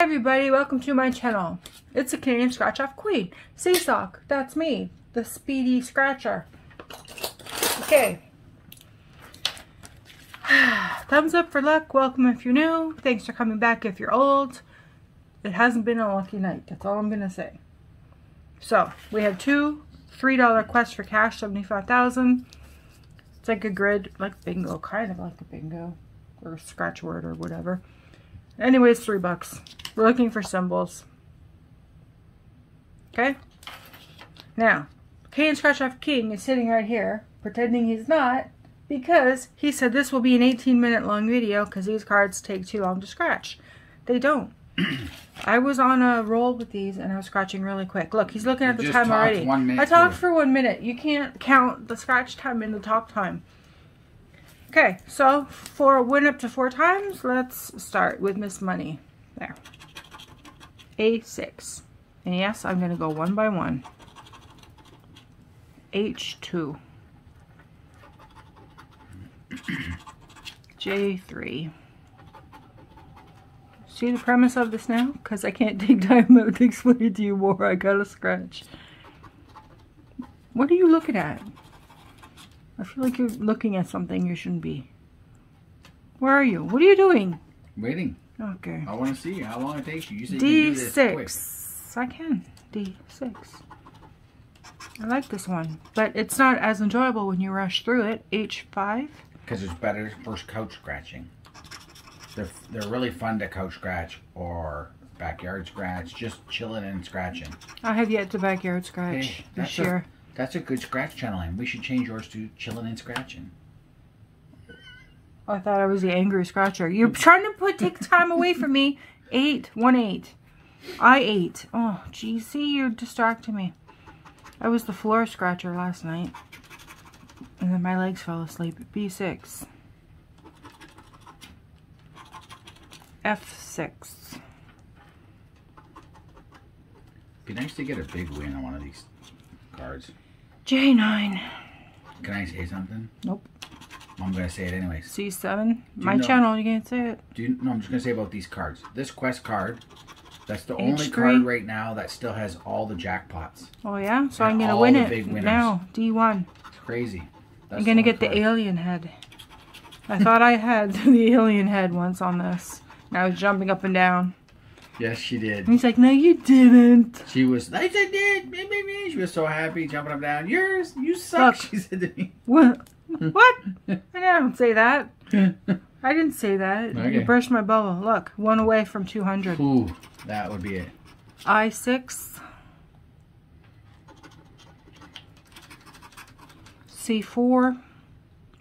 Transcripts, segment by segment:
everybody, welcome to my channel. It's a Canadian Scratch Off Queen. Seasock, that's me, the speedy scratcher. Okay. Thumbs up for luck, welcome if you're new. Thanks for coming back if you're old. It hasn't been a lucky night, that's all I'm going to say. So, we have two $3 quests for cash, 75000 It's like a grid, like bingo, kind of like a bingo. Or a scratch word or whatever. Anyways, three bucks. We're looking for symbols. Okay? Now, Canadian Scratch Off King is sitting right here, pretending he's not, because he said this will be an 18 minute long video because these cards take too long to scratch. They don't. I was on a roll with these and I was scratching really quick. Look, he's looking at You the time already. one I talked for one minute. You can't count the scratch time in the talk time. Okay, so for a win up to four times, let's start with Miss Money. There. A6. And yes, I'm going to go one by one. H2. J3. See the premise of this now? Because I can't take time out to explain it to you more. I gotta scratch. What are you looking at? I feel like you're looking at something you shouldn't be. Where are you? What are you doing? Waiting. Okay. I want to see how long it takes you. You said you can do this quick. D6. I can. D6. I like this one. But it's not as enjoyable when you rush through it. H5. Because it's better for couch scratching. They're, they're really fun to couch scratch or backyard scratch. Just chilling and scratching. I have yet to backyard scratch Hey, this that's a- year. That's a good scratch channel channeling. We should change yours to chilling and scratching. Oh, I thought I was the angry scratcher. You're trying to put take time away from me. Eight. One eight. I eight. Oh, geez. See, you're distracting me. I was the floor scratcher last night. And then my legs fell asleep. B6. F6. Be nice to get a big win on one of these cards. J9. Can I say something? Nope. I'm gonna say it anyways. C7. My know- channel, you can't say it. Do you, no, I'm just gonna say about these cards. This quest card, that's the only H3. card right now that still has all the jackpots. Oh, yeah? So And I'm going to win it now. D1. It's crazy. That's I'm gonna only get the alien head. I thought I had the alien head once on this. And I was jumping up and down. Yes, she did. And he's like, no, you didn't. She was. I said, did. me, me, me." She was so happy, jumping up and down. Yours, you suck. Look. She said to me. What? What? I don't say that. I didn't say that. Okay. You burst my bubble. Look, one away from 200. Ooh, that would be it. I6. C4.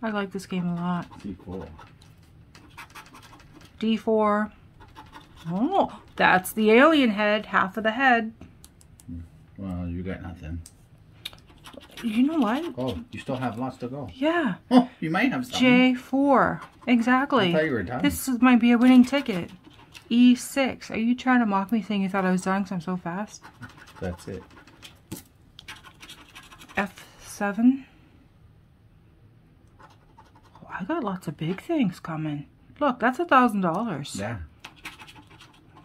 I like this game a lot. See, cool. D4. Oh, that's the alien head. Half of the head. Well, you got nothing. You know what? Oh, you still have lots to go. Yeah. Oh, you might have some. J4. Exactly. I thought you were done. This might be a winning ticket. E6. Are you trying to mock me saying you thought I was done because I'm so fast? That's it. F7. Oh, I got lots of big things coming. Look, that's a thousand dollars. Yeah.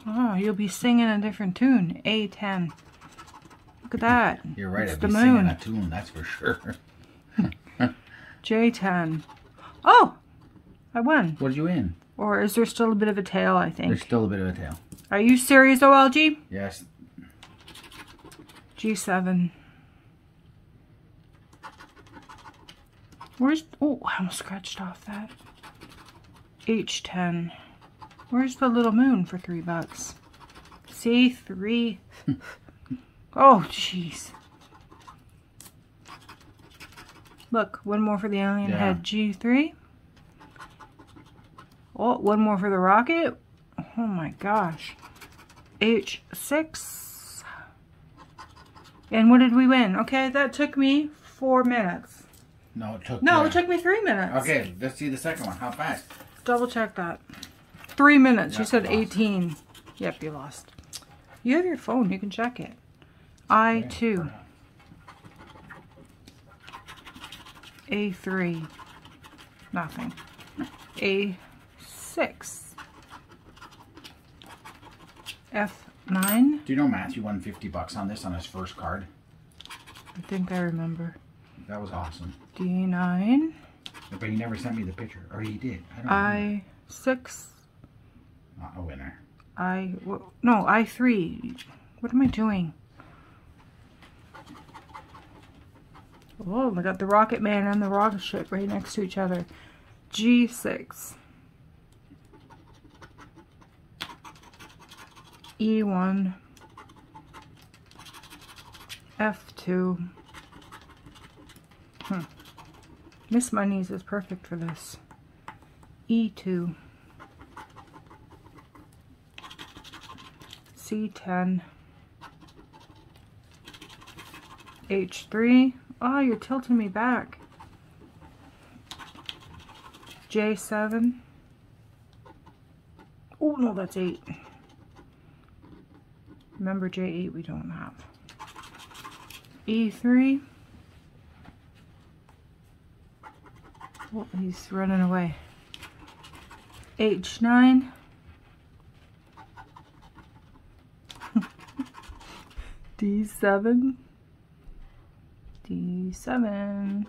Oh, you'll be singing a different tune. A10. Look at that. You're right. It's I'd the be singing moon. a tune, that's for sure. J10. Oh! I won. What did you win? Or is there still a bit of a tail, I think? There's still a bit of a tail. Are you serious, OLG? Yes. G7. Where's... Oh, I almost scratched off that. H10. Where's the little moon for three bucks? C3. oh, jeez. Look, one more for the alien Yeah. head. G3. Oh, one more for the rocket. Oh my gosh. H6. And what did we win? Okay, that took me four minutes. No, it took. No, it took me three minutes. Okay, let's see the second one. How fast? Double check that. Three minutes. You said you lost. 18. Yep, you lost. You have your phone. You can check it. I2. A3. Nothing. A6. F9. Do you know Matthew won 50 bucks on this on his first card? I think I remember. That was awesome. D9. But he never sent me the picture. Or he did. I don't I6. Not a winner. I, no, I3. What am I doing? Oh, I got the Rocket Man and the rocket ship right next to each other. G6. E1. F2. Hmm. Miss Monies is perfect for this. E2. C10. H3. Oh, you're tilting me back. J7. Oh, no, that's 8. Remember J8 we don't have. E3. Oh, he's running away. H9. D7. D7.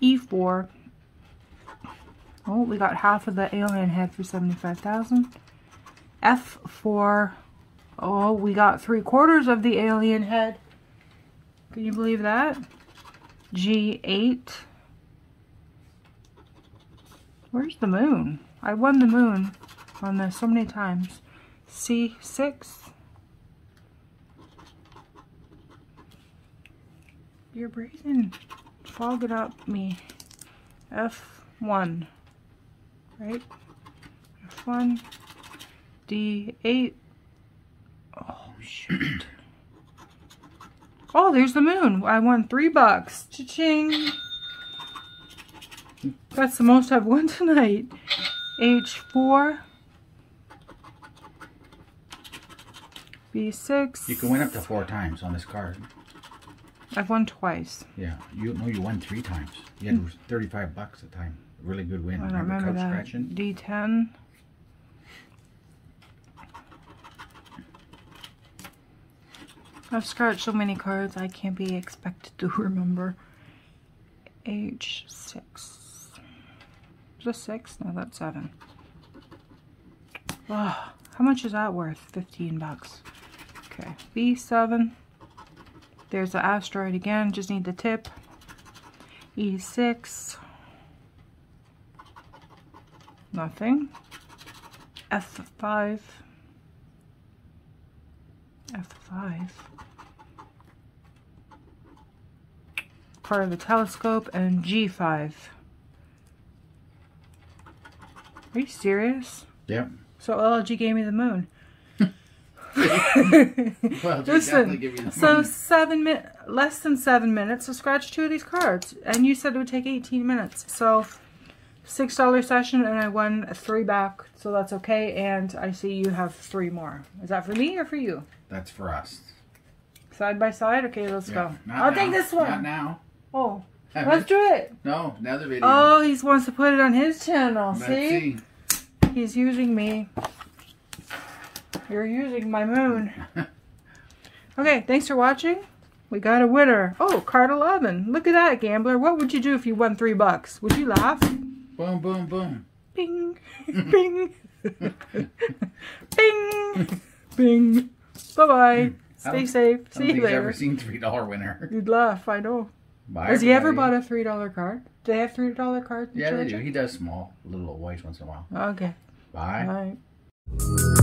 E4. Oh, we got half of the alien head for 75000 F4. Oh, we got three quarters of the alien head. Can you believe that? G8. Where's the moon? I won the moon on this so many times. C6. You're breathing. Fog it up me. F1. Right? F1. D8. Oh, shoot. oh, there's the moon. I won three bucks. Cha-ching. That's the most I've won tonight. H4. B6. You can win up to four times on this card. I've won twice. Yeah, you know you won three times. You had hmm. 35 bucks a time. Really good win. I don't remember, remember that. Scratching? D10. I've scratched so many cards I can't be expected to remember. H6. Is that 6? No, that's 7. Oh, how much is that worth? 15 bucks. Okay, B7. There's the asteroid again, just need the tip. E6. Nothing. F5. F5. part of the telescope, and G5. Are you serious? Yep. So LG gave me the moon. well, Listen, so seven minutes, less than seven minutes to scratch two of these cards, and you said it would take 18 minutes. So six dollar session, and I won three back, so that's okay. And I see you have three more. Is that for me or for you? That's for us. Side by side. Okay, let's yeah, go. I'll now. take this one. Not now. Oh, let's do it. No, another video. Oh, he wants to put it on his channel. See? see? He's using me. You're using my moon. okay, thanks for watching. We got a winner. Oh, card 11. Look at that, gambler. What would you do if you won three bucks? Would you laugh? Boom, boom, boom. Bing, bing, bing, bing. Bye-bye. Hmm. Stay safe. See you later. I've ever seen $3 winner. You'd laugh, I know. Bye, Has everybody. he ever bought a three dollar card? Do they have three dollar cards? Yeah, they do. He does small, little white once in a while. Okay. Bye. Bye. Thank you.